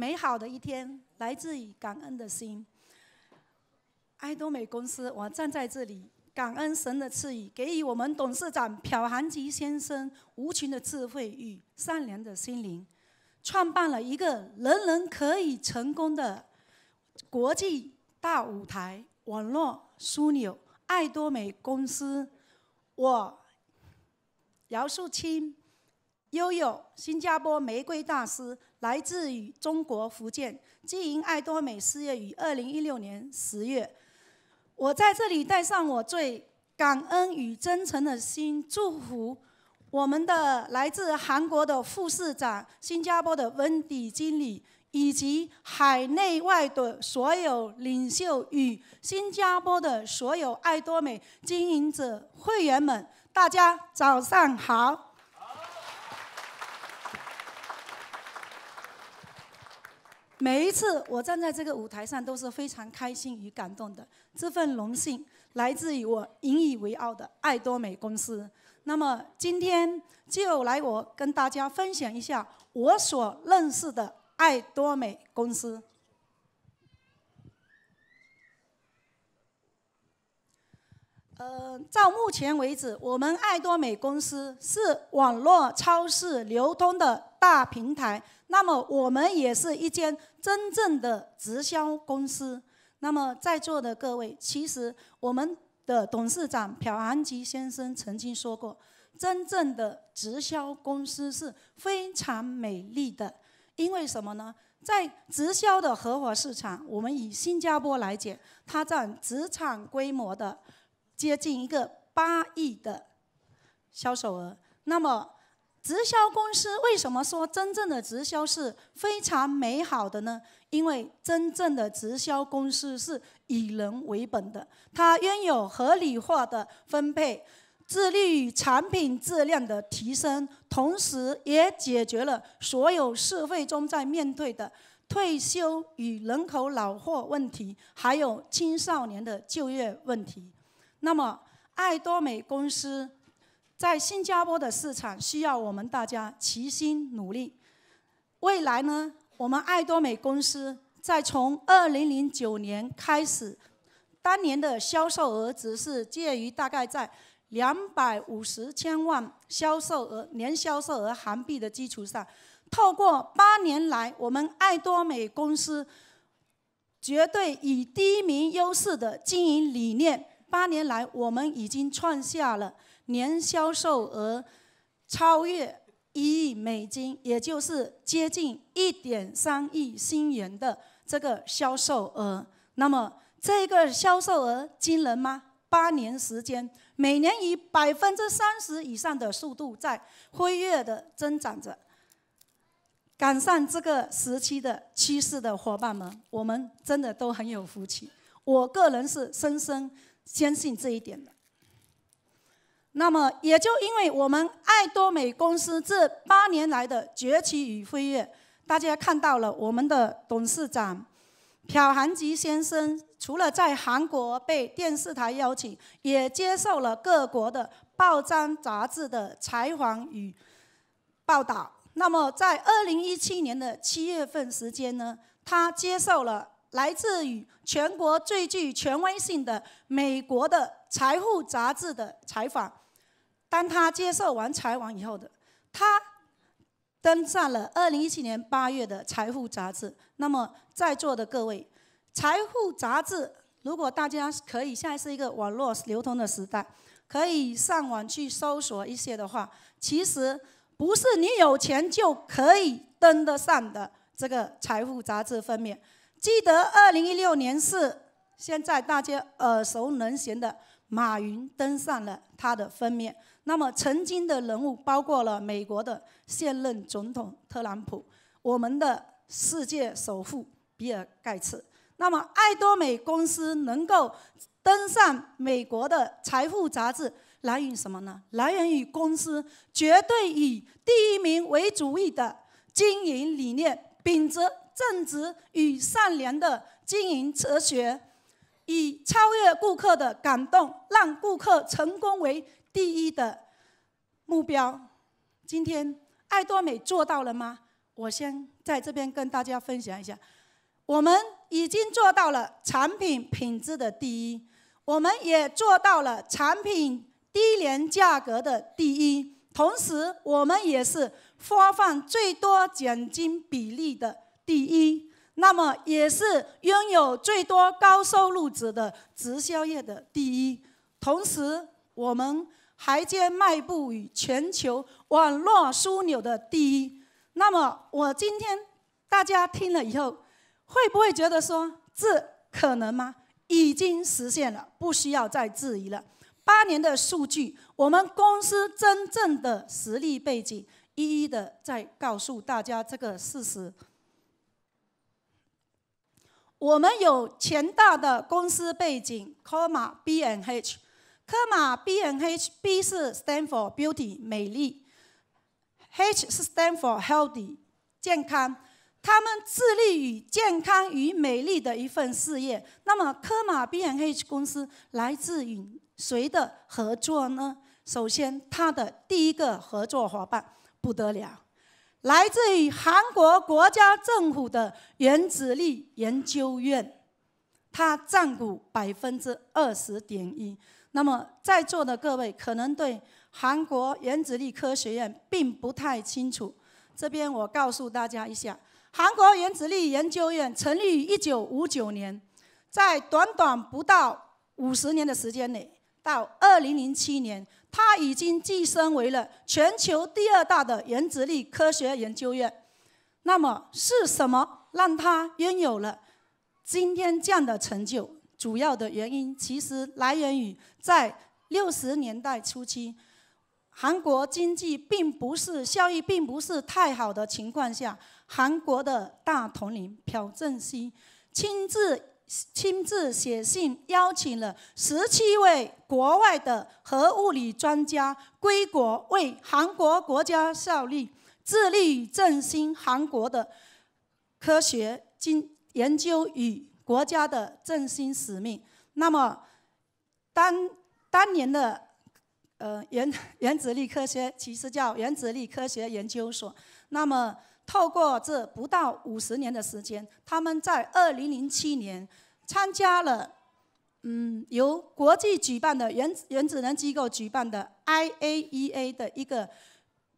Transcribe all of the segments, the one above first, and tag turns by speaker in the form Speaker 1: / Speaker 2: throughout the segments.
Speaker 1: 美好的一天，来自于感恩的心。爱多美公司，我站在这里，感恩神的赐予，给予我们董事长朴韩吉先生无穷的智慧与善良的心灵，创办了一个人人可以成功的国际大舞台网络枢纽——爱多美公司。我姚树清。悠悠，新加坡玫瑰大师，来自于中国福建，经营爱多美事业于二零一六年十月。我在这里带上我最感恩与真诚的心，祝福我们的来自韩国的副市长、新加坡的温迪经理，以及海内外的所有领袖与新加坡的所有爱多美经营者会员们，大家早上好。每一次我站在这个舞台上，都是非常开心与感动的。这份荣幸来自于我引以为傲的爱多美公司。那么今天就来我跟大家分享一下我所认识的爱多美公司。呃，到目前为止，我们爱多美公司是网络超市流通的大平台。那么我们也是一间真正的直销公司。那么在座的各位，其实我们的董事长朴安吉先生曾经说过，真正的直销公司是非常美丽的。因为什么呢？在直销的合伙市场，我们以新加坡来讲，它占职场规模的接近一个八亿的销售额。那么直销公司为什么说真正的直销是非常美好的呢？因为真正的直销公司是以人为本的，它拥有合理化的分配，致力于产品质量的提升，同时也解决了所有社会中在面对的退休与人口老化问题，还有青少年的就业问题。那么，爱多美公司。在新加坡的市场需要我们大家齐心努力。未来呢，我们爱多美公司在从二零零九年开始，当年的销售额只是介于大概在两百五十千万销售额年销售额韩币的基础上，透过八年来我们爱多美公司绝对以第一名优势的经营理念，八年来我们已经创下了。年销售额超越一亿美金，也就是接近一点三亿新元的这个销售额。那么，这个销售额惊人吗？八年时间，每年以百分之三十以上的速度在飞跃的增长着。赶上这个时期的趋势的伙伴们，我们真的都很有福气。我个人是深深相信这一点的。那么，也就因为我们爱多美公司这八年来的崛起与飞跃，大家看到了我们的董事长朴韩吉先生，除了在韩国被电视台邀请，也接受了各国的报章杂志的采访与报道。那么，在二零一七年的七月份时间呢，他接受了来自于全国最具权威性的美国的财富杂志的采访。当他接受完采访以后的，他登上了二零一七年八月的《财富》杂志。那么在座的各位，《财富》杂志，如果大家可以，现在是一个网络流通的时代，可以上网去搜索一些的话，其实不是你有钱就可以登得上的这个《财富》杂志封面。记得二零一六年是现在大家耳熟能详的马云登上了他的封面。那么，曾经的人物包括了美国的现任总统特朗普，我们的世界首富比尔盖茨。那么，爱多美公司能够登上美国的财富杂志，来源于什么呢？来源于公司绝对以第一名为主义的经营理念，秉着正直与善良的经营哲学，以超越顾客的感动，让顾客成功为。第一的目标，今天爱多美做到了吗？我先在这边跟大家分享一下，我们已经做到了产品品质的第一，我们也做到了产品低廉价格的第一，同时我们也是发放最多奖金比例的第一，那么也是拥有最多高收入者的直销业的第一，同时我们还将迈步于全球网络枢纽的第一。那么，我今天大家听了以后，会不会觉得说这可能吗？已经实现了，不需要再质疑了。八年的数据，我们公司真正的实力背景，一一的在告诉大家这个事实。我们有强大的公司背景，科马 B N H，科马 B N H B 是 stand for beauty 美丽。H 是 stand for healthy，健康。他们致力于健康与美丽的一份事业。那么，科马 B N H 公司来自于谁的合作呢？首先，它的第一个合作伙伴不得了，来自于韩国国家政府的原子力研究院，它占股百分之二十点一。那么，在座的各位可能对。韩国原子力科学院并不太清楚，这边我告诉大家一下：韩国原子力研究院成立于一九五九年，在短短不到五十年的时间内，到二零零七年，它已经晋升为了全球第二大的原子力科学研究院。那么是什么让它拥有了今天这样的成就？主要的原因其实来源于在六十年代初期。韩国经济并不是效益并不是太好的情况下，韩国的大统领朴正熙亲自亲自写信邀请了十七位国外的核物理专家归国，为韩国国家效力，致力于振兴韩国的科学经研究与国家的振兴使命。那么，当当年的。呃，原 原子力科学其实叫原子力科学研究所。那么，透过这不到五十年的时间，他们在二零零七年参加了，嗯，由国际举办的原原子能机构举办的 IAEA 的一个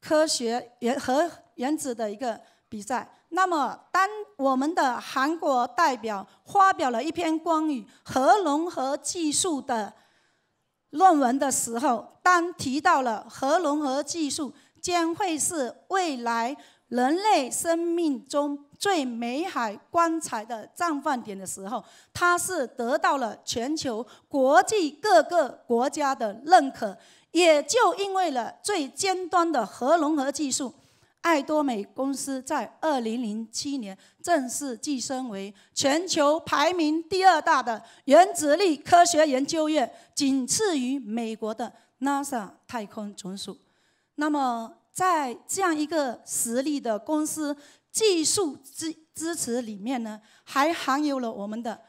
Speaker 1: 科学原核原子的一个比赛。那么，当我们的韩国代表发表了一篇关于核融合技术的。论文的时候，当提到了核融合技术将会是未来人类生命中最美好光彩的绽放点的时候，它是得到了全球国际各个国家的认可。也就因为了最尖端的核融合技术。爱多美公司在二零零七年正式晋升为全球排名第二大的原子力科学研究院，仅次于美国的 NASA 太空总署。那么，在这样一个实力的公司技术支支持里面呢，还含有了我们的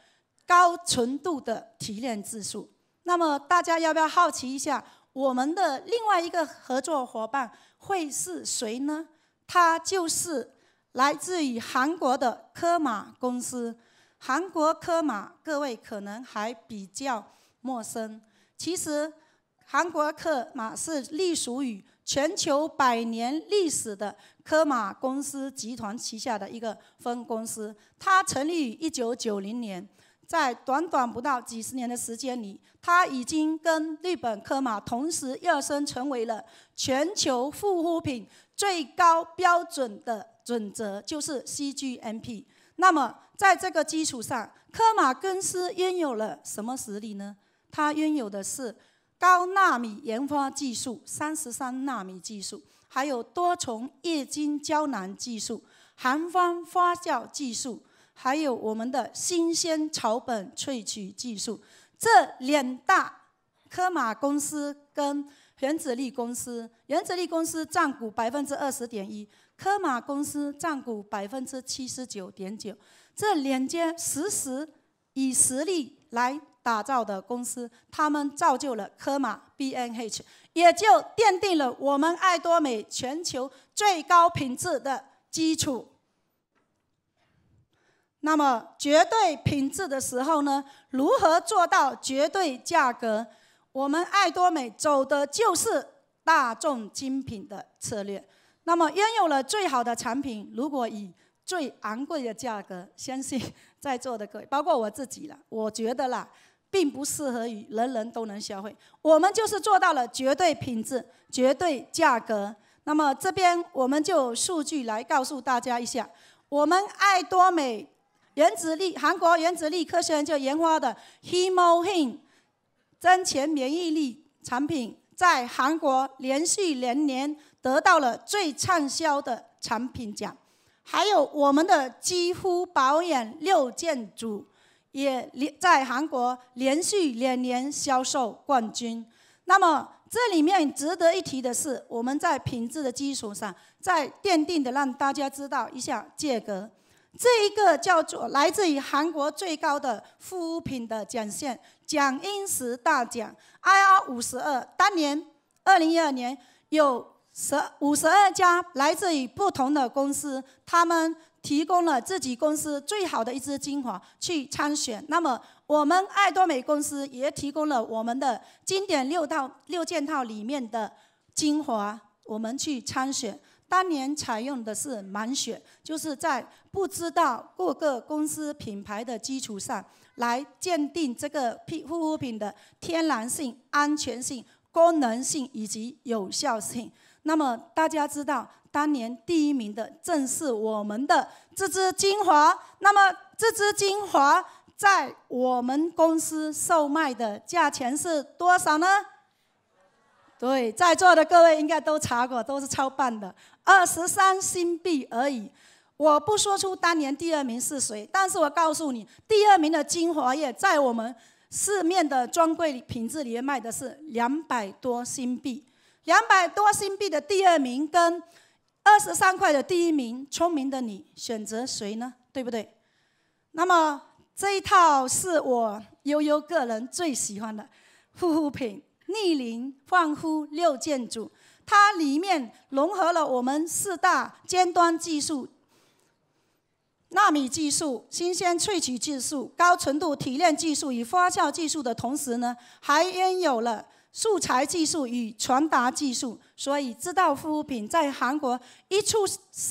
Speaker 1: 高纯度的提炼技术。那么，大家要不要好奇一下，我们的另外一个合作伙伴会是谁呢？他就是来自于韩国的科马公司。韩国科马，各位可能还比较陌生。其实，韩国科马是隶属于全球百年历史的科马公司集团旗下的一个分公司。它成立于一九九零年，在短短不到几十年的时间里，它已经跟日本科马同时跃升成为了全球护肤品。最高标准的准则就是 CGMP。那么，在这个基础上，科马公司拥有了什么实力呢？它拥有的是高纳米研发技术、三十三纳米技术，还有多重液晶胶囊技术、含方发酵技术，还有我们的新鲜草本萃取技术。这两大科马公司跟原子力公司，原子力公司占股百分之二十点一，科马公司占股百分之七十九点九。这两家实时以实力来打造的公司，他们造就了科马 B N H，也就奠定了我们爱多美全球最高品质的基础。那么绝对品质的时候呢，如何做到绝对价格？我们爱多美走的就是大众精品的策略。那么拥有了最好的产品，如果以最昂贵的价格，相信在座的各位，包括我自己了，我觉得啦，并不适合于人人都能消费。我们就是做到了绝对品质、绝对价格。那么这边我们就数据来告诉大家一下，我们爱多美。原子力，韩国原子力科学研究研发的 Hemohin 增强免疫力产品，在韩国连续连年得到了最畅销的产品奖。还有我们的肌肤保养六件组，也连在韩国连续两年销售冠军。那么这里面值得一提的是，我们在品质的基础上，在奠定的让大家知道一下价格。这一个叫做来自于韩国最高的护肤品的奖项——蒋英石大奖 IR 五十二。当年二零一二年有十五十二家来自于不同的公司，他们提供了自己公司最好的一支精华去参选。那么我们爱多美公司也提供了我们的经典六套六件套里面的精华，我们去参选。当年采用的是盲选，就是在不知道各个公司品牌的基础上来鉴定这个护肤品的天然性、安全性、功能性以及有效性。那么大家知道，当年第一名的正是我们的这支精华。那么这支精华在我们公司售卖的价钱是多少呢？对，在座的各位应该都查过，都是超棒的。二十三新币而已，我不说出当年第二名是谁，但是我告诉你，第二名的精华液在我们市面的专柜品质里面卖的是两百多新币，两百多新币的第二名跟二十三块的第一名，聪明的你选择谁呢？对不对？那么这一套是我悠悠个人最喜欢的护肤品逆龄焕肤六件组。它里面融合了我们四大尖端技术：纳米技术、新鲜萃取技术、高纯度提炼技术与发酵技术的同时呢，还拥有了素材技术与传达技术。所以，这道护肤品在韩国一出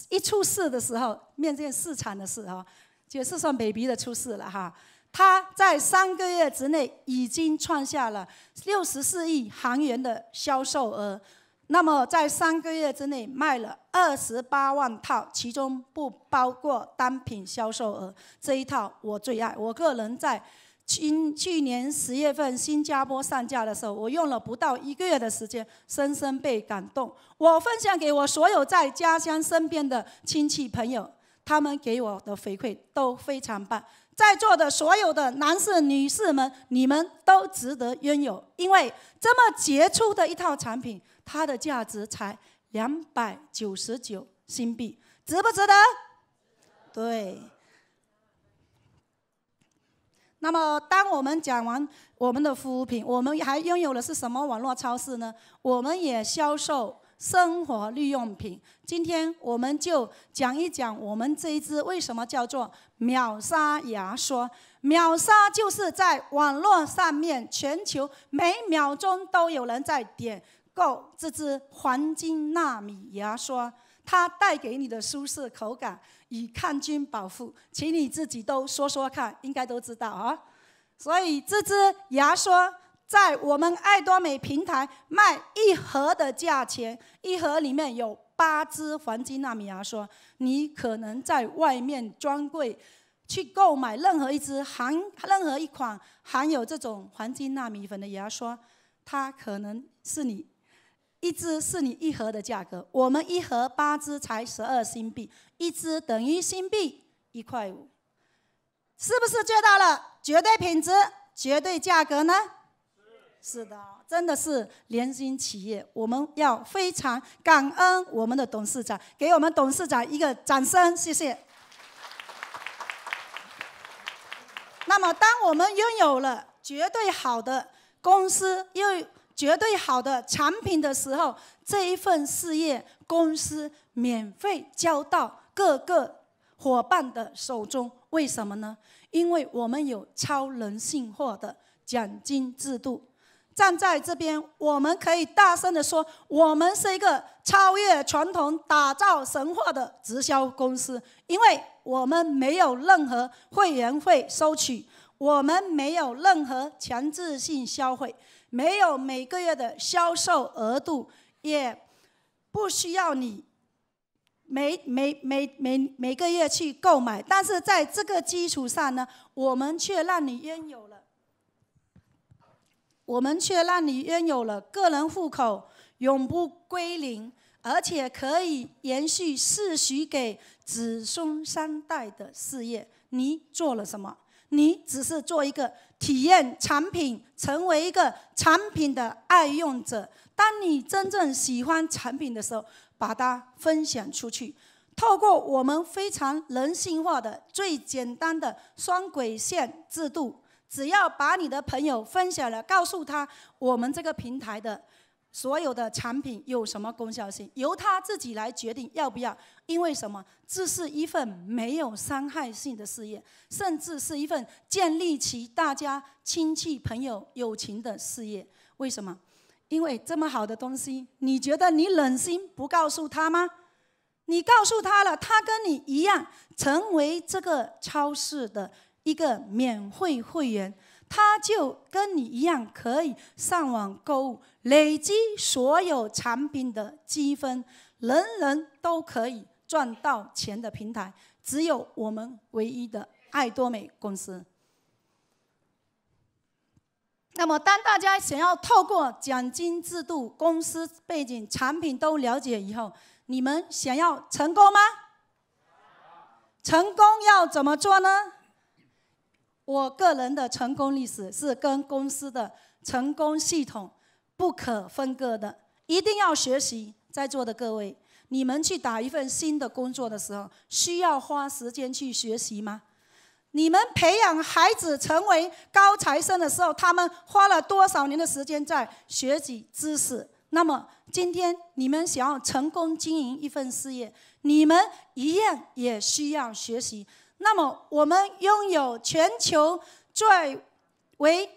Speaker 1: 一出世的时候，面见市场的时候，就是算 baby 的出世了哈。它在三个月之内已经创下了六十四亿韩元的销售额。那么在三个月之内卖了二十八万套，其中不包括单品销售额。这一套我最爱，我个人在去去年十月份新加坡上架的时候，我用了不到一个月的时间，深深被感动。我分享给我所有在家乡身边的亲戚朋友，他们给我的回馈都非常棒。在座的所有的男士、女士们，你们都值得拥有，因为这么杰出的一套产品。它的价值才两百九十九新币，值不值得？对。那么，当我们讲完我们的护肤品，我们还拥有的是什么网络超市呢？我们也销售生活日用品。今天我们就讲一讲我们这一支为什么叫做秒杀牙刷。秒杀就是在网络上面，全球每秒钟都有人在点。购这支黄金纳米牙刷，它带给你的舒适口感与抗菌保护，请你自己都说说看，应该都知道啊。所以这支牙刷在我们爱多美平台卖一盒的价钱，一盒里面有八支黄金纳米牙刷，你可能在外面专柜去购买任何一支含任何一款含有这种黄金纳米粉的牙刷，它可能是你。一支是你一盒的价格，我们一盒八支才十二新币，一支等于新币一块五，是不是做到了绝对品质、绝对价格呢？是的，真的是良心企业，我们要非常感恩我们的董事长，给我们董事长一个掌声，谢谢。那么，当我们拥有了绝对好的公司，又绝对好的产品的时候，这一份事业公司免费交到各个伙伴的手中。为什么呢？因为我们有超人性化的奖金制度。站在这边，我们可以大声的说，我们是一个超越传统、打造神话的直销公司，因为我们没有任何会员费收取，我们没有任何强制性消费，没有每个月的销售额度，也不需要你每每每每每个月去购买。但是在这个基础上呢，我们却让你拥有了。我们却让你拥有了个人户口永不归零，而且可以延续世袭给子孙三代的事业。你做了什么？你只是做一个体验产品，成为一个产品的爱用者。当你真正喜欢产品的时候，把它分享出去。透过我们非常人性化的、最简单的双轨线制度。只要把你的朋友分享了，告诉他我们这个平台的所有的产品有什么功效性，由他自己来决定要不要。因为什么？这是一份没有伤害性的事业，甚至是一份建立起大家亲戚朋友友情的事业。为什么？因为这么好的东西，你觉得你忍心不告诉他吗？你告诉他了，他跟你一样成为这个超市的。一个免费会员，他就跟你一样可以上网购物，累积所有产品的积分，人人都可以赚到钱的平台，只有我们唯一的爱多美公司。那么，当大家想要透过奖金制度、公司背景、产品都了解以后，你们想要成功吗？成功要怎么做呢？我个人的成功历史是跟公司的成功系统不可分割的，一定要学习。在座的各位，你们去打一份新的工作的时候，需要花时间去学习吗？你们培养孩子成为高材生的时候，他们花了多少年的时间在学习知识？那么今天你们想要成功经营一份事业，你们一样也需要学习。那么，我们拥有全球最为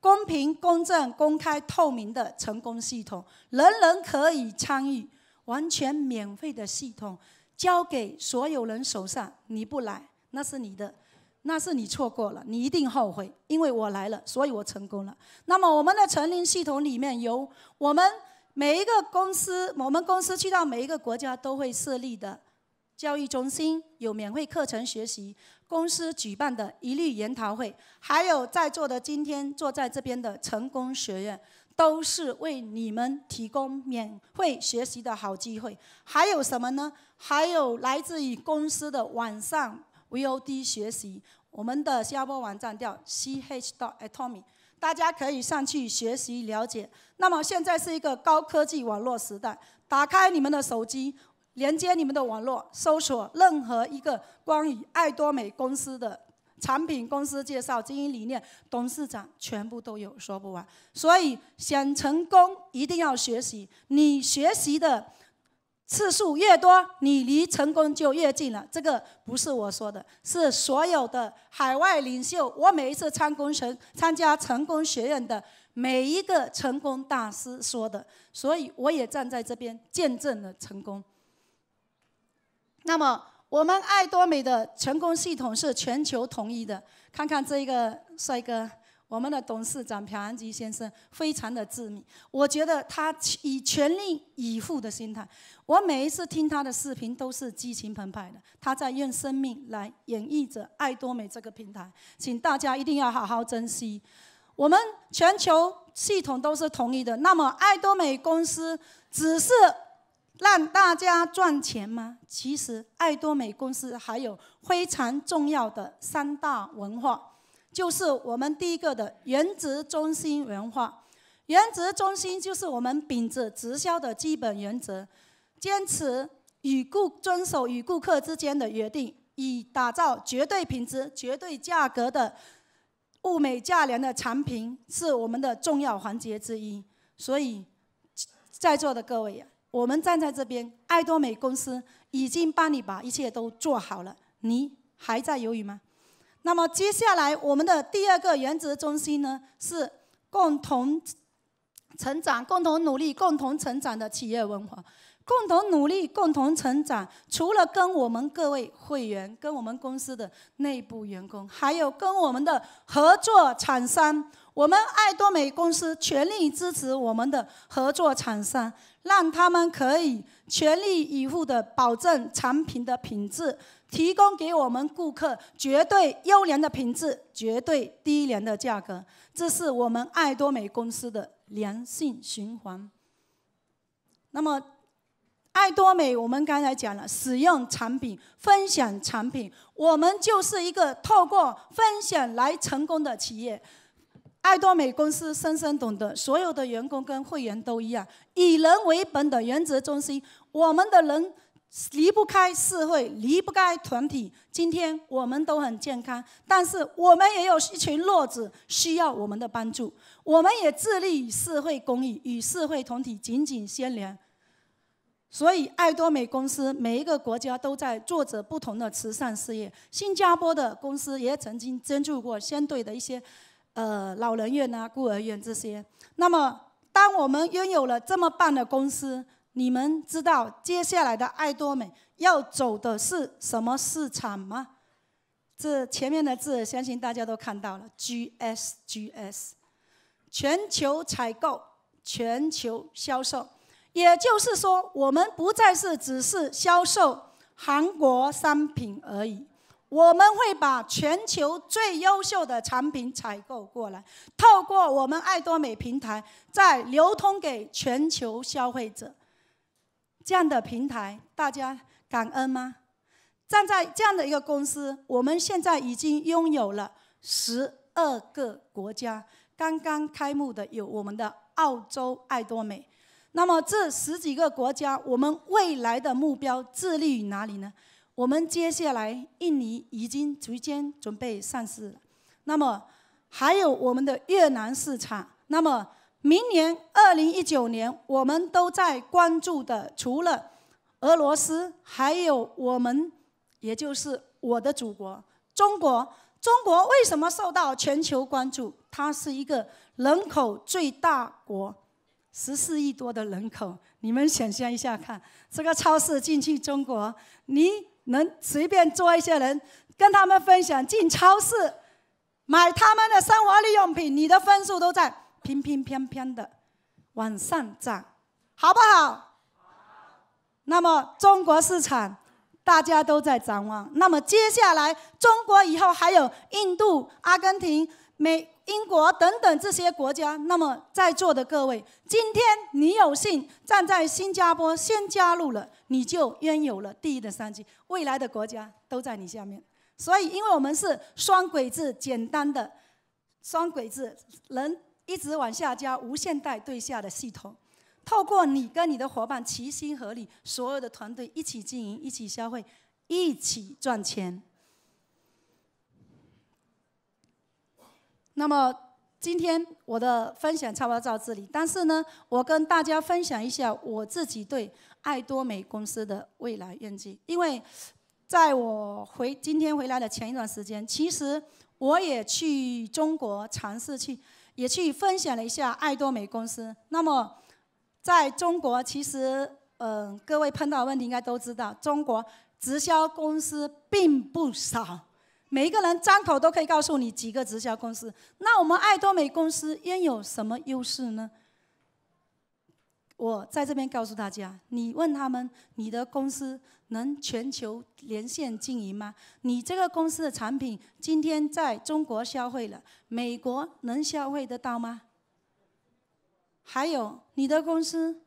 Speaker 1: 公平、公正、公开、透明的成功系统，人人可以参与，完全免费的系统，交给所有人手上。你不来，那是你的，那是你错过了，你一定后悔。因为我来了，所以我成功了。那么，我们的成林系统里面有我们每一个公司，我们公司去到每一个国家都会设立的。教育中心有免费课程学习，公司举办的一律研讨会，还有在座的今天坐在这边的成功学院，都是为你们提供免费学习的好机会。还有什么呢？还有来自于公司的网上 VOD 学习，我们的下播网站叫 chatom，大家可以上去学习了解。那么现在是一个高科技网络时代，打开你们的手机。连接你们的网络，搜索任何一个关于爱多美公司的产品、公司介绍、经营理念、董事长，全部都有，说不完。所以想成功，一定要学习。你学习的次数越多，你离成功就越近了。这个不是我说的，是所有的海外领袖。我每一次参工成参加成功学院的每一个成功大师说的，所以我也站在这边见证了成功。那么，我们爱多美的成功系统是全球统一的。看看这一个帅哥，我们的董事长朴安吉先生，非常的致命。我觉得他以全力以赴的心态，我每一次听他的视频都是激情澎湃的。他在用生命来演绎着爱多美这个平台，请大家一定要好好珍惜。我们全球系统都是统一的，那么爱多美公司只是。让大家赚钱吗？其实爱多美公司还有非常重要的三大文化，就是我们第一个的原则中心文化。原则中心就是我们秉着直销的基本原则，坚持与顾遵守与顾客之间的约定，以打造绝对品质、绝对价格的物美价廉的产品，是我们的重要环节之一。所以，在座的各位。我们站在这边，爱多美公司已经帮你把一切都做好了，你还在犹豫吗？那么接下来我们的第二个原则中心呢，是共同成长、共同努力、共同成长的企业文化。共同努力，共同成长。除了跟我们各位会员、跟我们公司的内部员工，还有跟我们的合作厂商，我们爱多美公司全力支持我们的合作厂商，让他们可以全力以赴的保证产品的品质，提供给我们顾客绝对优良的品质、绝对低廉的价格。这是我们爱多美公司的良性循环。那么。爱多美，我们刚才讲了，使用产品、分享产品，我们就是一个透过分享来成功的企业。爱多美公司深深懂得，所有的员工跟会员都一样，以人为本的原则中心。我们的人离不开社会，离不开团体。今天我们都很健康，但是我们也有一群弱者需要我们的帮助。我们也致力于社会公益，与社会团体紧紧相连。所以，爱多美公司每一个国家都在做着不同的慈善事业。新加坡的公司也曾经捐助过相对的一些，呃，老人院啊、孤儿院这些。那么，当我们拥有了这么棒的公司，你们知道接下来的爱多美要走的是什么市场吗？这前面的字，相信大家都看到了：GSGS，全球采购、全球销售。也就是说，我们不再是只是销售韩国商品而已，我们会把全球最优秀的产品采购过来，透过我们爱多美平台再流通给全球消费者。这样的平台，大家感恩吗？站在这样的一个公司，我们现在已经拥有了十二个国家，刚刚开幕的有我们的澳洲爱多美。那么这十几个国家，我们未来的目标致力于哪里呢？我们接下来印尼已经逐渐准备上市了，那么还有我们的越南市场。那么明年二零一九年，我们都在关注的，除了俄罗斯，还有我们，也就是我的祖国中国。中国为什么受到全球关注？它是一个人口最大国。十四亿多的人口，你们想象一下看，这个超市进去中国，你能随便做一些人，跟他们分享进超市买他们的生活日用品，你的分数都在乒乒乓乓的往上涨，好不好？那么中国市场大家都在展望，那么接下来中国以后还有印度、阿根廷、美。英国等等这些国家，那么在座的各位，今天你有幸站在新加坡先加入了，你就拥有了第一的商机。未来的国家都在你下面，所以因为我们是双轨制简单的双轨制，人一直往下加无限带对下的系统，透过你跟你的伙伴齐心合力，所有的团队一起经营，一起消费，一起赚钱。那么今天我的分享差不多到这里，但是呢，我跟大家分享一下我自己对爱多美公司的未来愿景。因为在我回今天回来的前一段时间，其实我也去中国尝试去，也去分享了一下爱多美公司。那么在中国，其实嗯，各位碰到的问题应该都知道，中国直销公司并不少。每一个人张口都可以告诉你几个直销公司，那我们爱多美公司拥有什么优势呢？我在这边告诉大家，你问他们，你的公司能全球连线经营吗？你这个公司的产品今天在中国消费了，美国能消费得到吗？还有，你的公司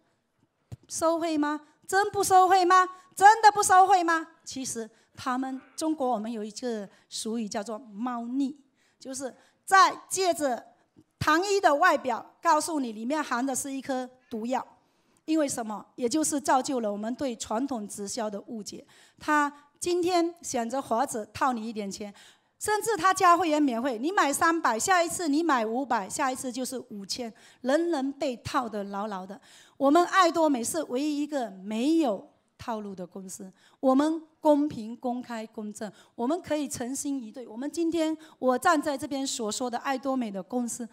Speaker 1: 收费吗？真不收费吗？真的不收费吗？其实。他们中国，我们有一个俗语叫做“猫腻”，就是在借着糖衣的外表，告诉你里面含的是一颗毒药。因为什么？也就是造就了我们对传统直销的误解。他今天想着活着套你一点钱，甚至他加会员免费，你买三百，下一次你买五百，下一次就是五千，人人被套得牢牢的。我们爱多美是唯一一个没有套路的公司，我们公平、公开、公正，我们可以诚心一对。我们今天我站在这边所说的爱多美的公司，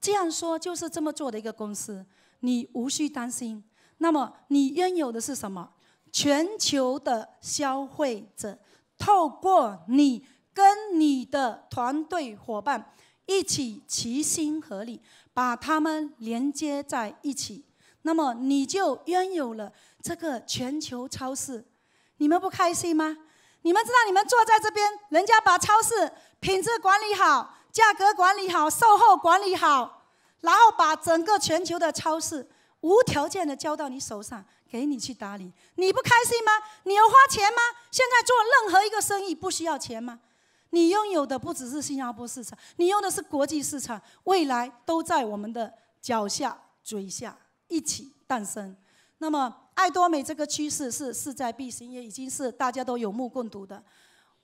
Speaker 1: 这样说就是这么做的一个公司，你无需担心。那么你拥有的是什么？全球的消费者透过你跟你的团队伙伴一起齐心合力，把他们连接在一起，那么你就拥有了这个全球超市。你们不开心吗？你们知道你们坐在这边，人家把超市品质管理好，价格管理好，售后管理好，然后把整个全球的超市无条件的交到你手上。给你去打理，你不开心吗？你要花钱吗？现在做任何一个生意不需要钱吗？你拥有的不只是新加坡市场，你用的是国际市场，未来都在我们的脚下、嘴下一起诞生。那么，爱多美这个趋势是势在必行，也已经是大家都有目共睹的。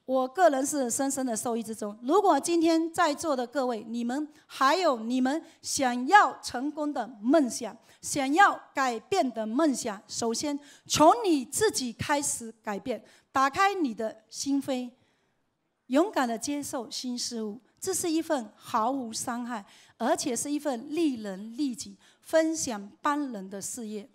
Speaker 1: 我个人是深深的受益之中。如果今天在座的各位，你们还有你们想要成功的梦想，想要改变的梦想，首先从你自己开始改变，打开你的心扉，勇敢的接受新事物，这是一份毫无伤害，而且是一份利人利己、分享帮人的事业。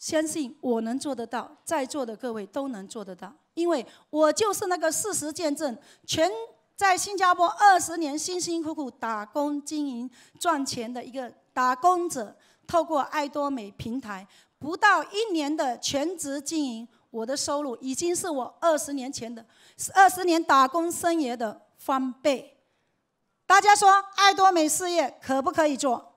Speaker 1: 相信我能做得到，在座的各位都能做得到。因为我就是那个事实见证，全在新加坡二十年辛辛苦苦打工经营赚钱的一个打工者，透过爱多美平台，不到一年的全职经营，我的收入已经是我二十年前的二十年打工生涯的翻倍。大家说爱多美事业可不可以做？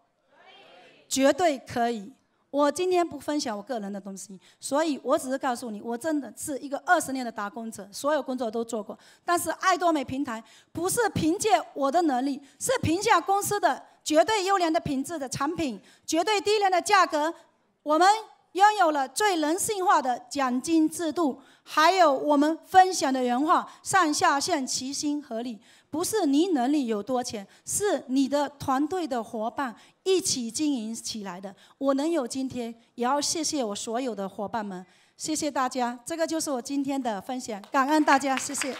Speaker 1: 绝对可以。我今天不分享我个人的东西，所以我只是告诉你，我真的是一个二十年的打工者，所有工作都做过。但是爱多美平台不是凭借我的能力，是凭借公司的绝对优良的品质的产品，绝对低廉的价格。我们拥有了最人性化的奖金制度，还有我们分享的原话：上下线齐心合力。不是你能力有多强，是你的团队的伙伴一起经营起来的。我能有今天，也要谢谢我所有的伙伴们，谢谢大家。这个就是我今天的分享，感恩大家，谢谢。